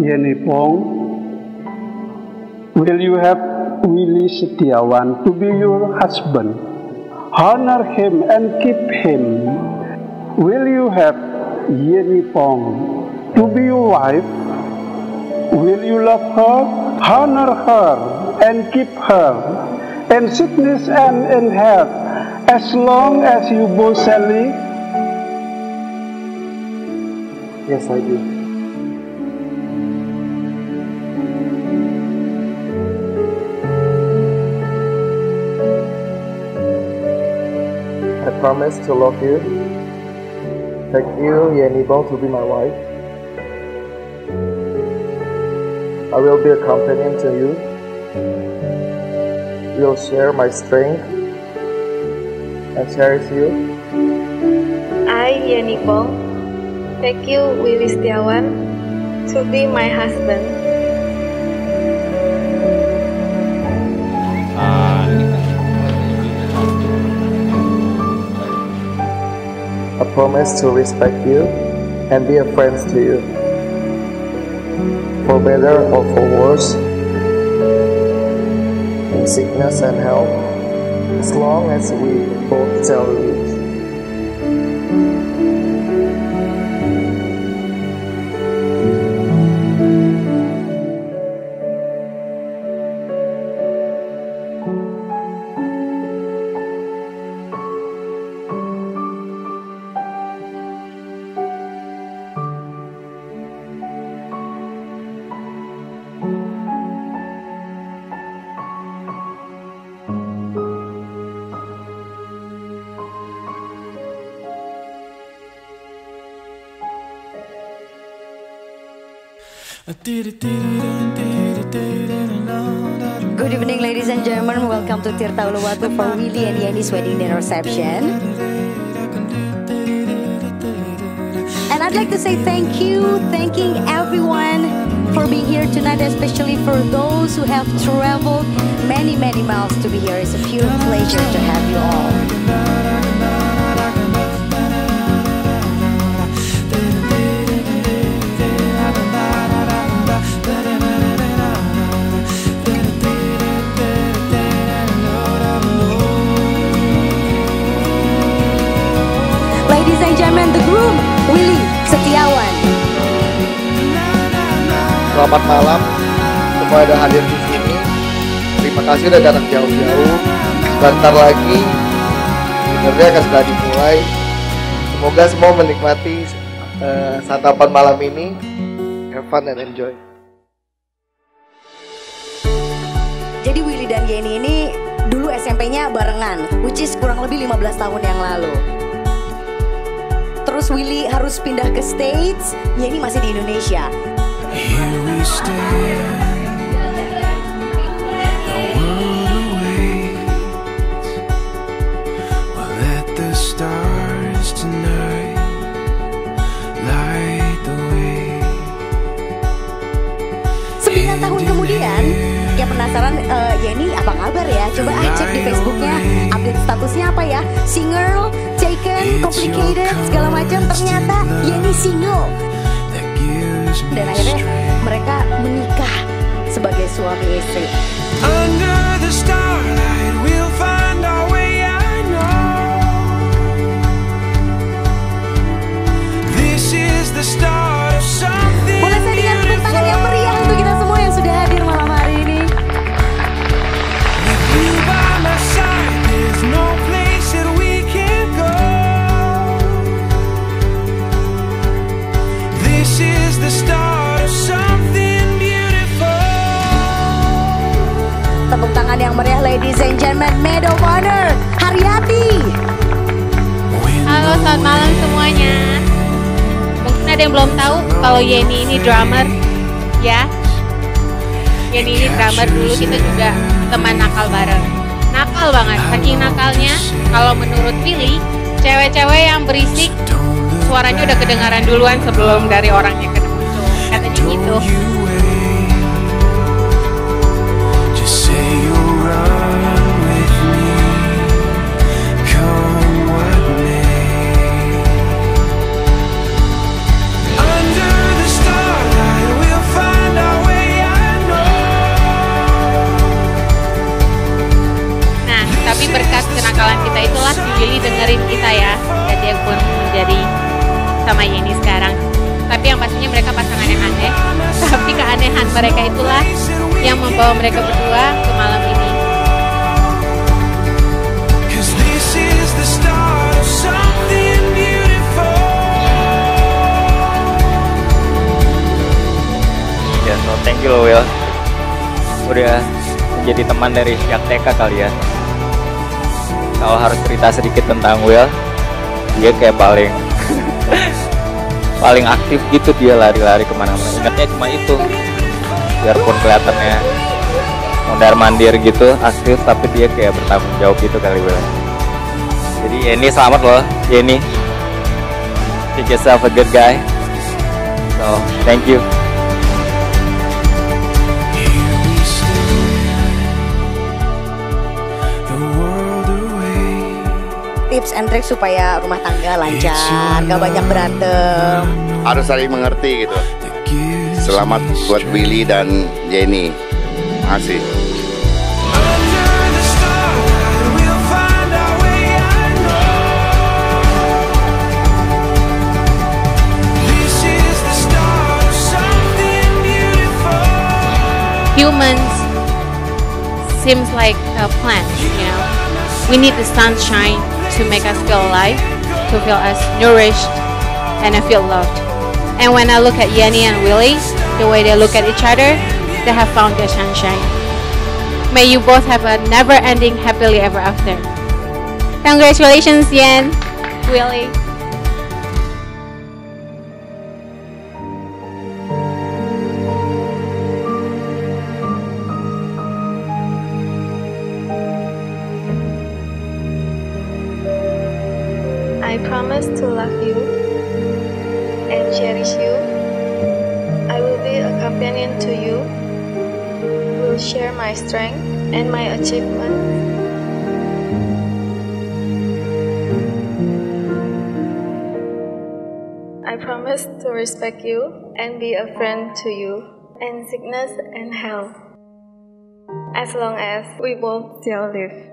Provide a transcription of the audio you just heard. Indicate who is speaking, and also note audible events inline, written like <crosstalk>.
Speaker 1: Yeni Pong, will you have Willy Setiawan to be your husband? Honor him and keep him. Will you have Yeni Pong to be your wife? Will you love her, honor her, and keep her in sickness and in health as long as you both shall live?
Speaker 2: Yes, I do. Promise to love you. Take you, Yenny Bong, to be my wife. I will be a companion to you. We'll share my strength and cherish you.
Speaker 3: I, Yeni Bong, take you, Willy Setiawan, to be my husband.
Speaker 2: Promise to respect you and be a friend to you. For better or for worse, in sickness and health, as long as we both shall live.
Speaker 4: Good evening, ladies and gentlemen. Welcome to Tirta Uluwatu for Willy and Yeni's wedding dinner reception. And I'd like to say thank you, thanking everyone for being here tonight, especially for those who have traveled many, many miles to be here. It's a pure pleasure to have you all. Gentlemen, the groom, Willy Setiawan.
Speaker 2: Selamat malam, semua ada hadir di sini. Terima kasih udah datang jauh-jauh. Sebentar lagi dinnernya akan sudah dimulai. Semoga semua menikmati eh, santapan malam ini. Have fun and enjoy.
Speaker 4: Jadi Willy dan Yeni ini dulu SMP-nya barengan, which is kurang lebih 15 tahun yang lalu. Terus Willy harus pindah ke States, Yeni masih di Indonesia.
Speaker 5: Here we stand, the world awaits. We'll let the stars tonight light the way.
Speaker 4: Sembilan tahun kemudian, yang penasaran eh, Yeni apa kabar ya? Coba ah cek di Facebooknya, update statusnya apa ya? Single, taken, complicated, segala macam. Ternyata single.
Speaker 5: That gives me
Speaker 4: Dan akhirnya mereka menikah sebagai suami istri.
Speaker 5: Under the starlight,
Speaker 6: semuanya. Mungkin ada yang belum tahu kalau Yeni ini drummer, ya. Yeni ini drummer dulu kita juga teman nakal bareng. Nakal banget, saking nakalnya. Kalau menurut Willy, cewek-cewek yang berisik suaranya udah kedengaran duluan sebelum dari orangnya muncul. Katanya gitu.
Speaker 5: kita itulah si dengerin kita ya. Jadi akun pun menjadi sama Yeni sekarang.
Speaker 6: Tapi yang pastinya mereka pasangan yang aneh <laughs> tapi keanehan mereka itulah yang membawa mereka berdua ke malam ini.
Speaker 7: Ya, so thank you Will. Udah menjadi teman dari sejak TK kali ya. Kalau harus cerita sedikit tentang Will, dia kayak paling <laughs> paling aktif gitu dia lari-lari ke mana-mana. Ingatnya cuma itu. Biarpun kelihatannya mondar mandir gitu, aktif tapi dia kayak bertanggung jawab gitu kali Will. Jadi ini selamat loh, Jenny. Make yourself a good guy. So, thank you.
Speaker 4: Tips and trick supaya rumah tangga lancar, gak banyak berantem.
Speaker 8: harus saling mengerti gitu. Selamat buat. Willy dan Jenny. Makasih.
Speaker 5: Beautiful.
Speaker 6: Humans seems like a plant, you know. We need the sunshine to make us feel alive, to feel us nourished, and I feel loved. And when I look at Yenny and Willie, the way they look at each other, they have found their sunshine. May you both have a never-ending happily ever after. Congratulations, Yen, Willie.
Speaker 3: Promise to love you and cherish you. I will be a companion to you. Will share my strength and my achievements. I promise to respect you and be a friend to you in sickness and health. As long as we both still live.